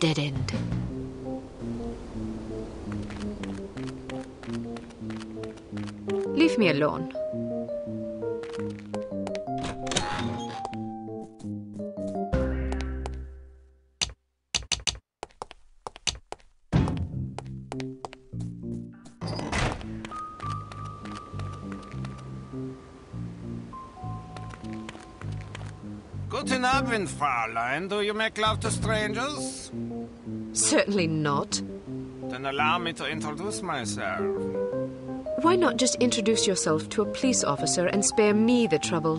Dead end. Leave me alone. Abend, Fräulein. Do you make love to strangers? Certainly not. Then allow me to introduce myself. Why not just introduce yourself to a police officer and spare me the trouble?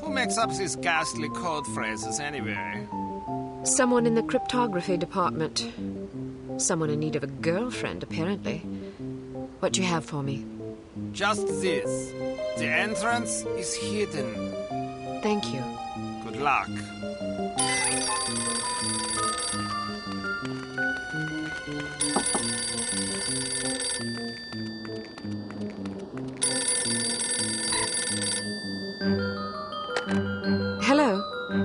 Who makes up these ghastly code phrases anyway? Someone in the cryptography department. Someone in need of a girlfriend, apparently. What do you have for me? Just this. The entrance is hidden. Thank you. Good luck. Hello.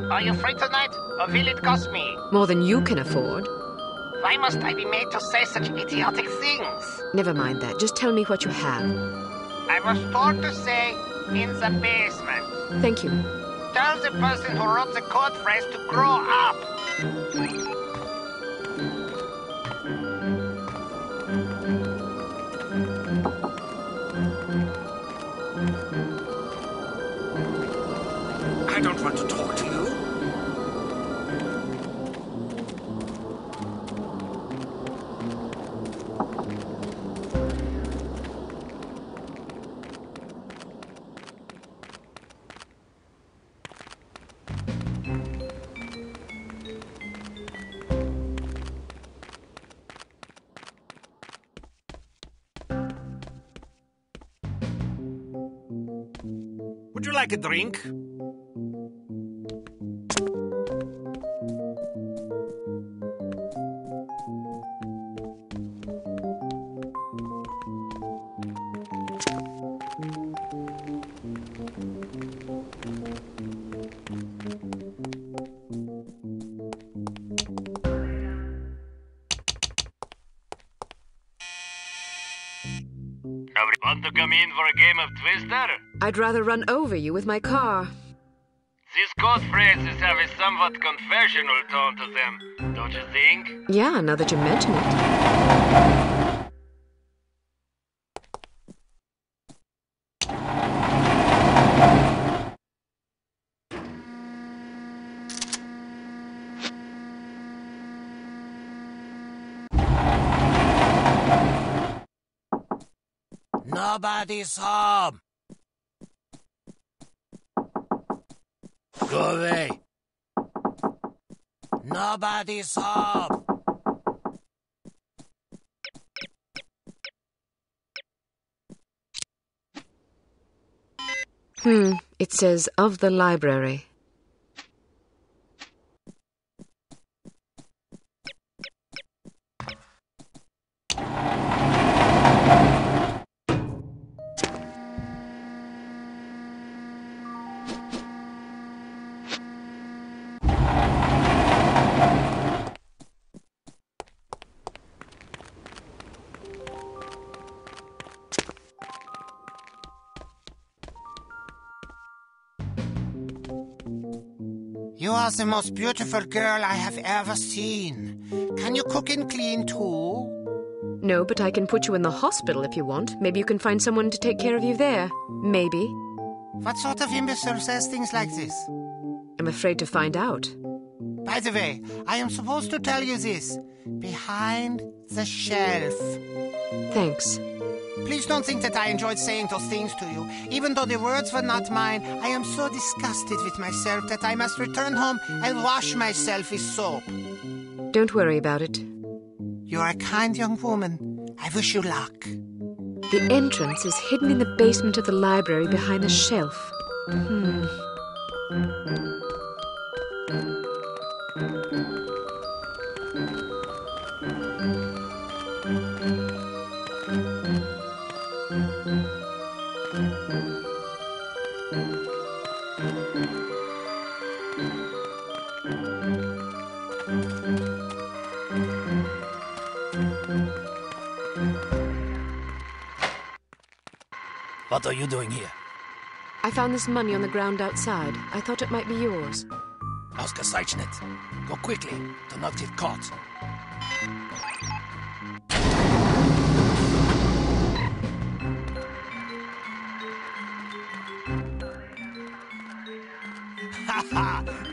Are you free tonight, or will it cost me? More than you can afford. Why must I be made to say such idiotic things? Never mind that. Just tell me what you have. I was told to say, in the basement. Thank you. Tell the person who wrote the code phrase to grow up. Would you like a drink? Want to come in for a game of Twister? I'd rather run over you with my car. These code phrases have a somewhat confessional tone to them, don't you think? Yeah, now that you mention it. Nobody's home. Go away. Nobody's home. Hmm, it says of the library. The most beautiful girl I have ever seen. Can you cook and clean too? No, but I can put you in the hospital if you want. Maybe you can find someone to take care of you there. Maybe. What sort of imbecile says things like this? I'm afraid to find out. By the way, I am supposed to tell you this. Behind the shelf. Thanks. Please don't think that I enjoyed saying those things to you. Even though the words were not mine, I am so disgusted with myself that I must return home and wash myself with soap. Don't worry about it. You are a kind young woman. I wish you luck. The entrance is hidden in the basement of the library behind the shelf. Hmm. What are you doing here? I found this money on the ground outside. I thought it might be yours. Ausgezeichnet. Go quickly. Do not get caught.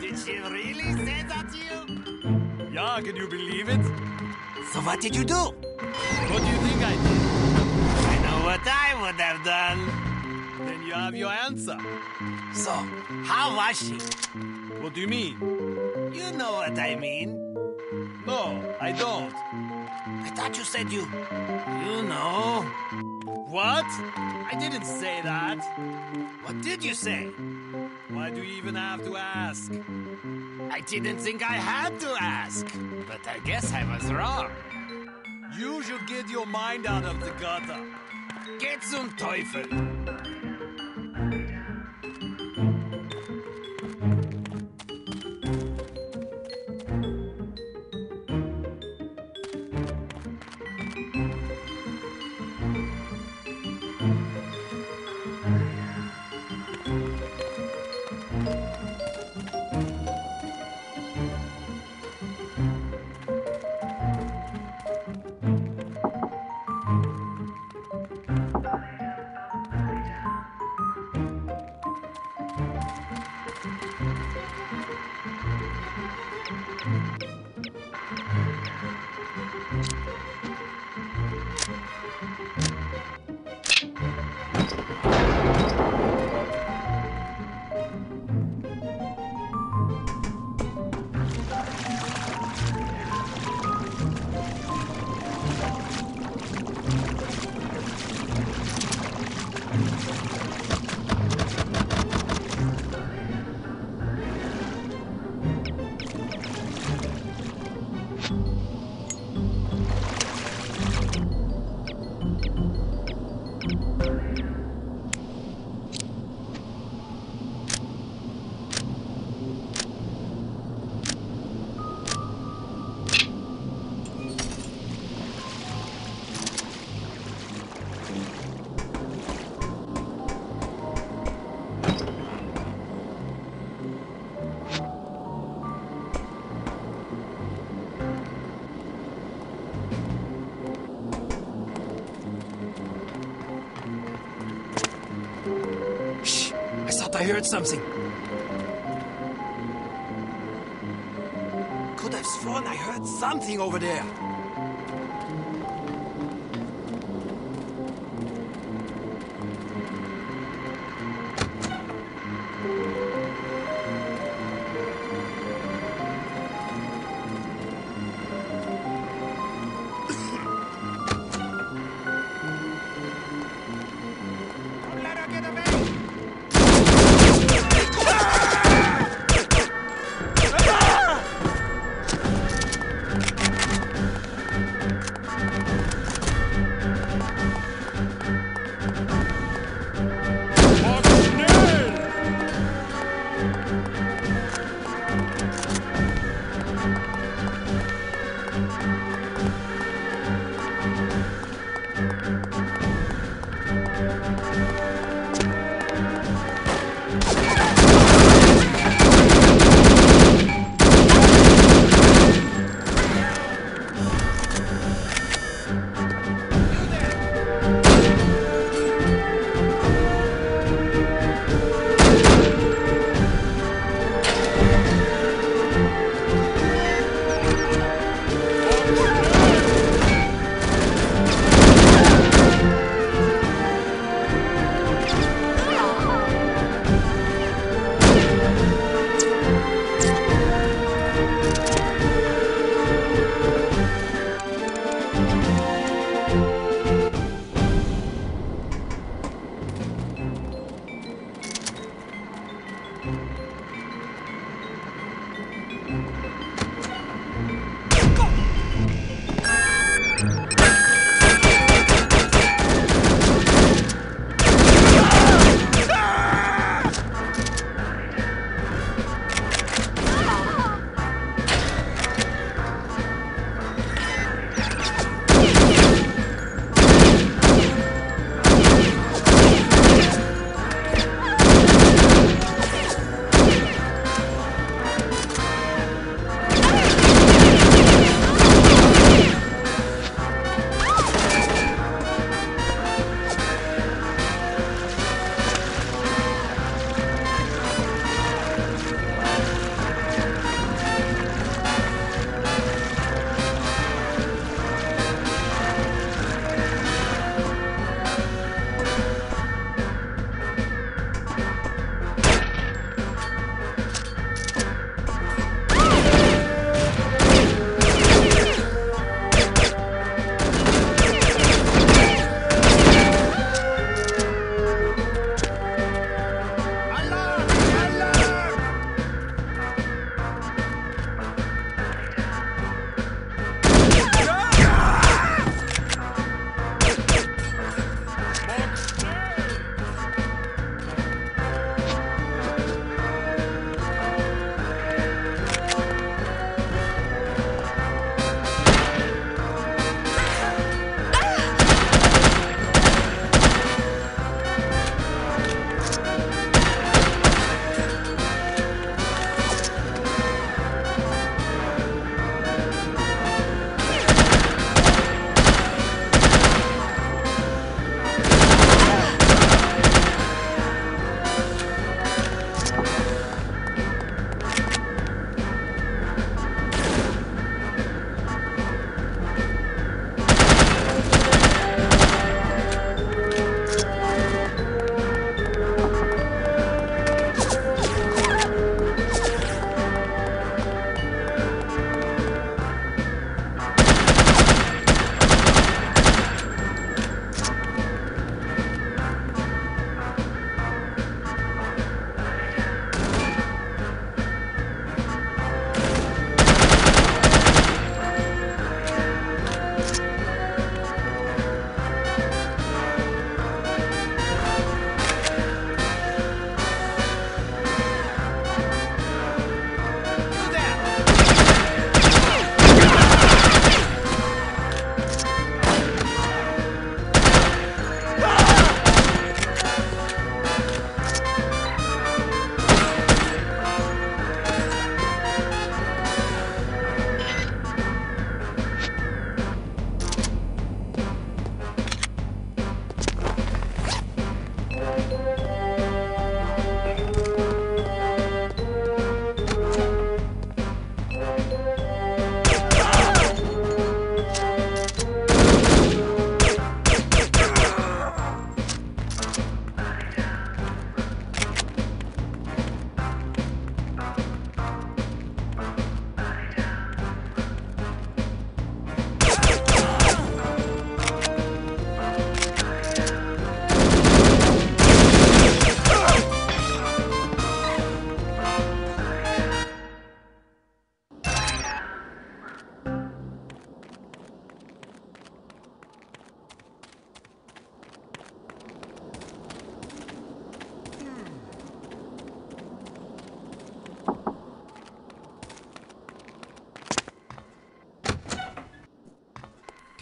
Did she really say that to you? Yeah, can you believe it? So what did you do? What do you think I did? What I would have done. Then you have your answer. So, how was she? What do you mean? You know what I mean. No, I don't. I thought you said you. You know. What? I didn't say that. What did you say? Why do you even have to ask? I didn't think I had to ask, but I guess I was wrong. You should get your mind out of the gutter. Get zum Teufel! Heard something. Could have sworn I heard something over there.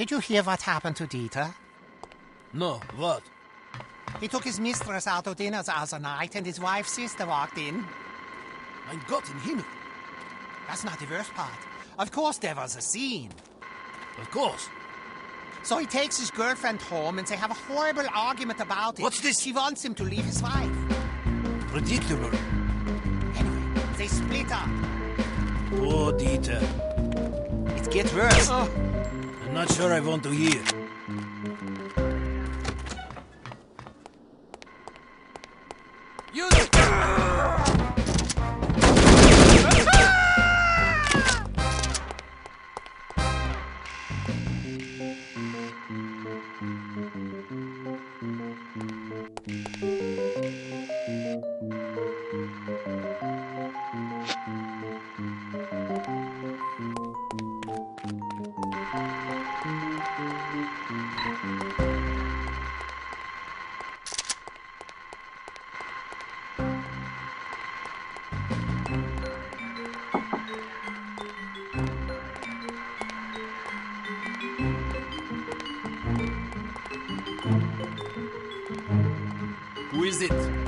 Did you hear what happened to Dieter? No, what? He took his mistress out to dinner the other night, and his wife's sister walked in. Mein Gott in Himmel. That's not the worst part. Of course, there was a scene. Of course. So he takes his girlfriend home, and they have a horrible argument about it. What's this? She wants him to leave his wife. Predictable. Anyway, they split up. Poor Dieter. It gets worse. I'm not sure I want to hear. Is it?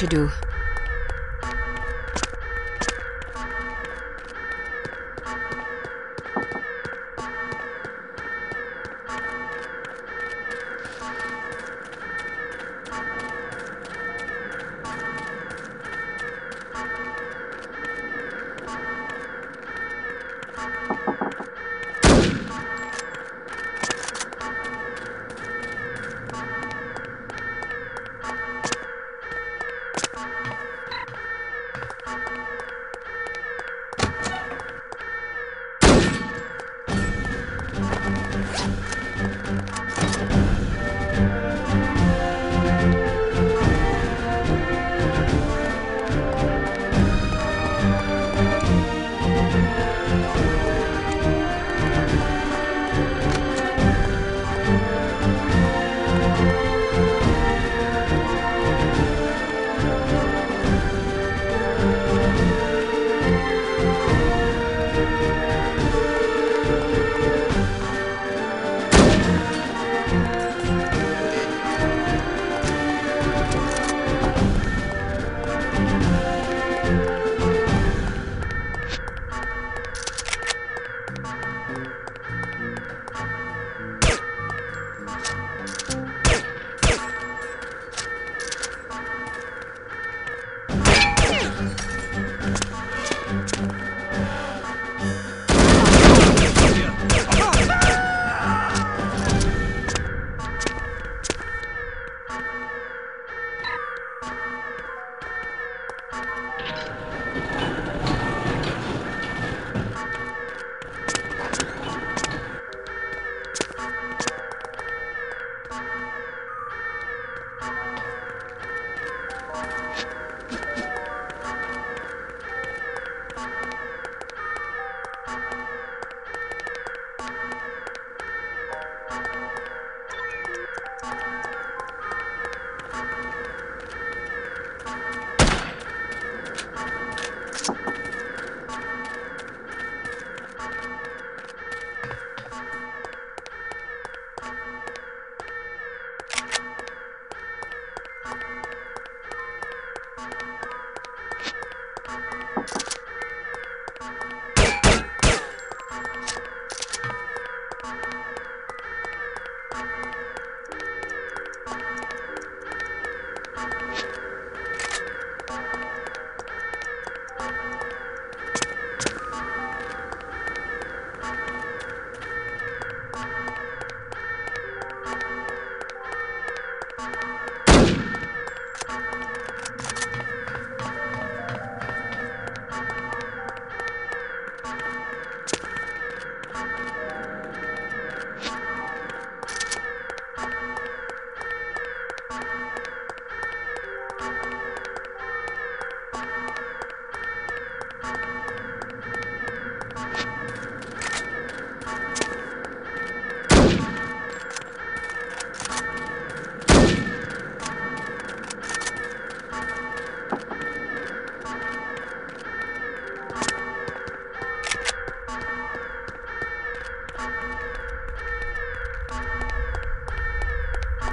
To do.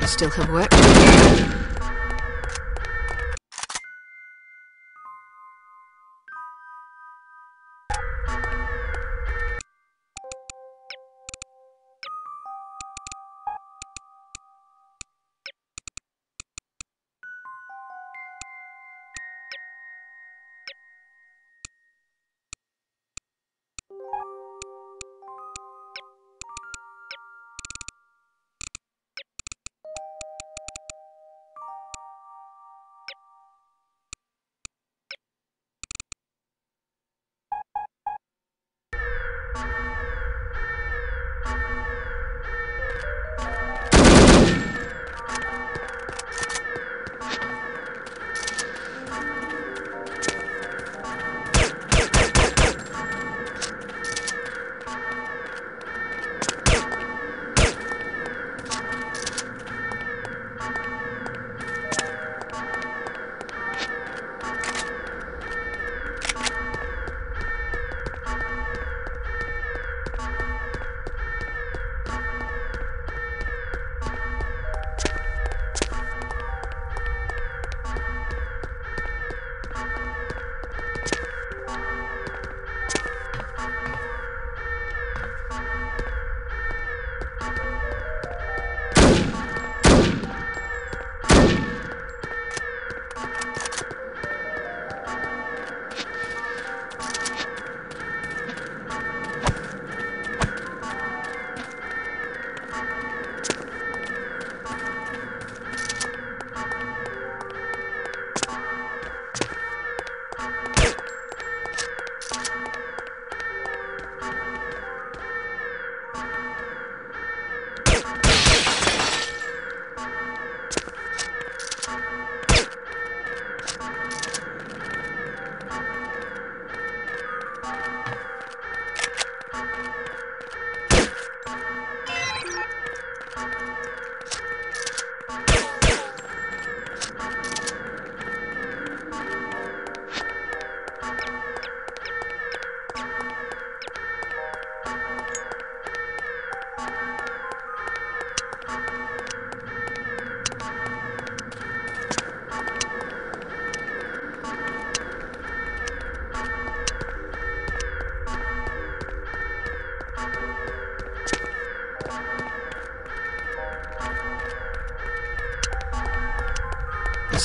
Still have work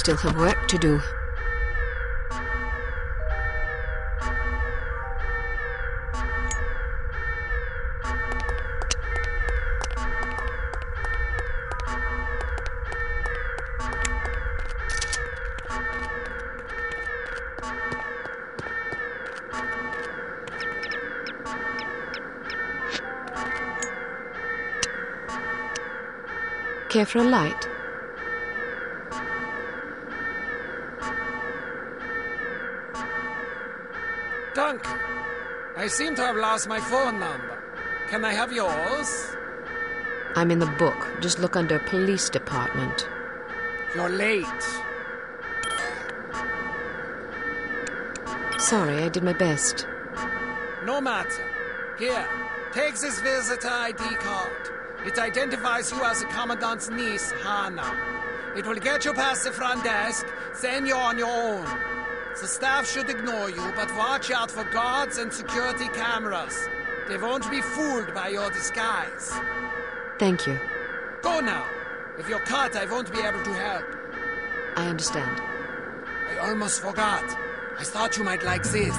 still have work to do. Care for a light? I seem to have lost my phone number. Can I have yours? I'm in the book. Just look under Police Department. You're late. Sorry, I did my best. No matter. Here, take this visitor ID card. It identifies you as the Commandant's niece, Hannah. It will get you past the front desk, then you're on your own. The staff should ignore you, but watch out for guards and security cameras. They won't be fooled by your disguise. Thank you. Go now. If you're caught, I won't be able to help. I understand. I almost forgot. I thought you might like this.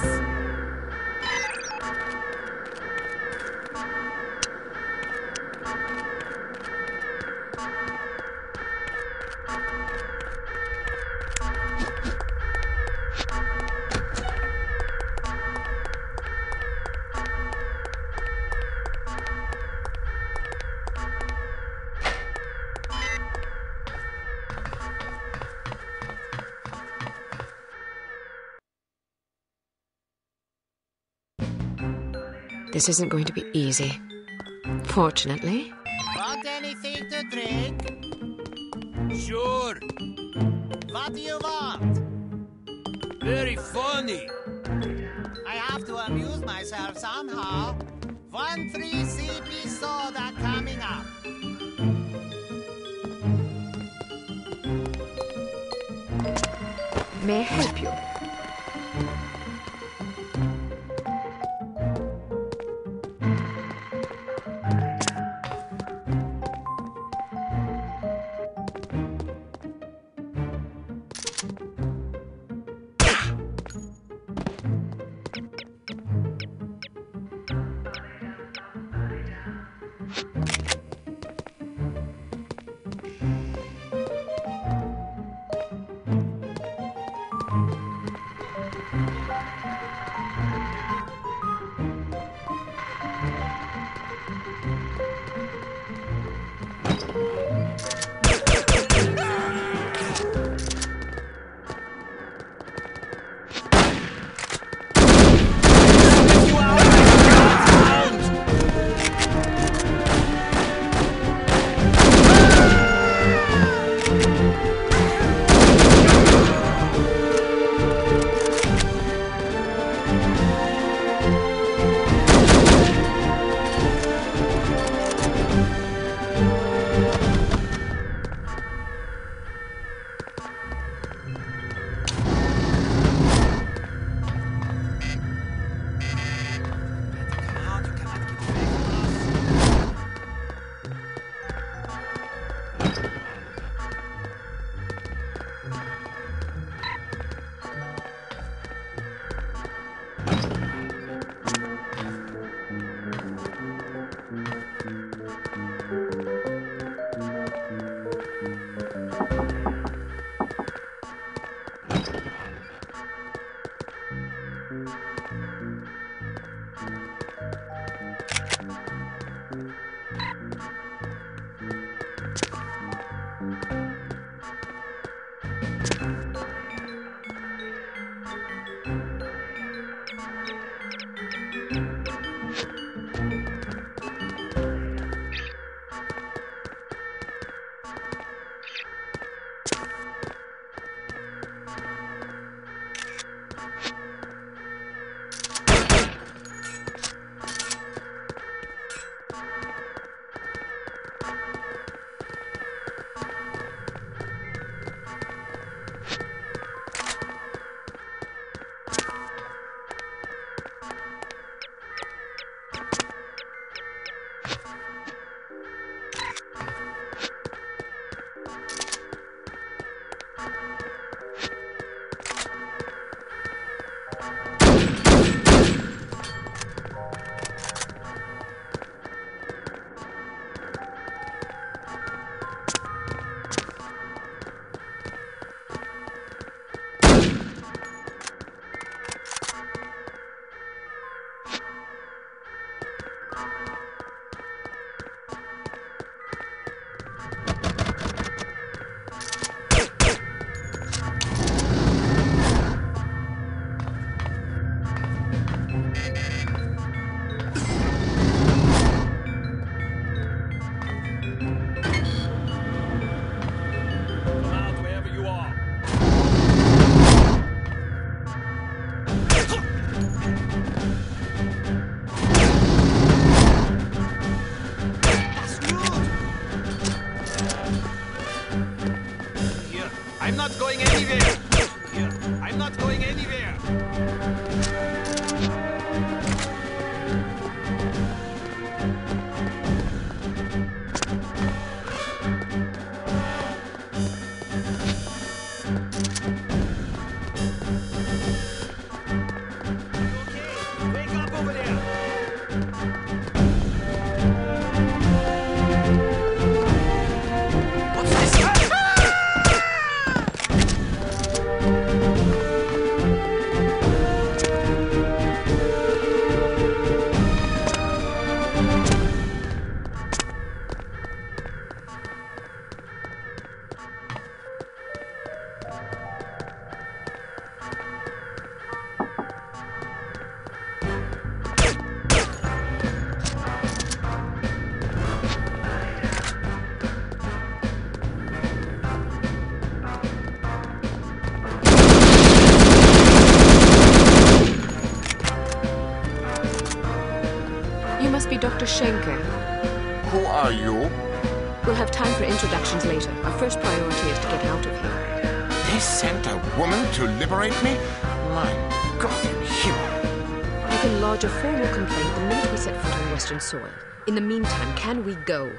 This isn't going to be easy. Fortunately, Want anything to drink? Sure. What do you want? Very funny. I have to amuse myself somehow. One free CP soda coming up. may I help you? Go?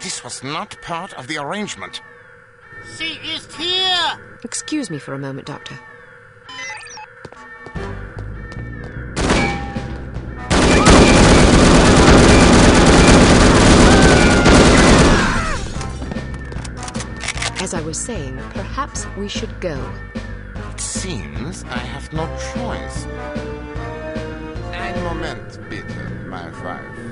This was not part of the arrangement. She is here! Excuse me for a moment, Doctor. As I was saying, perhaps we should go. It seems I have no choice. Ein Moment, bitte, my wife.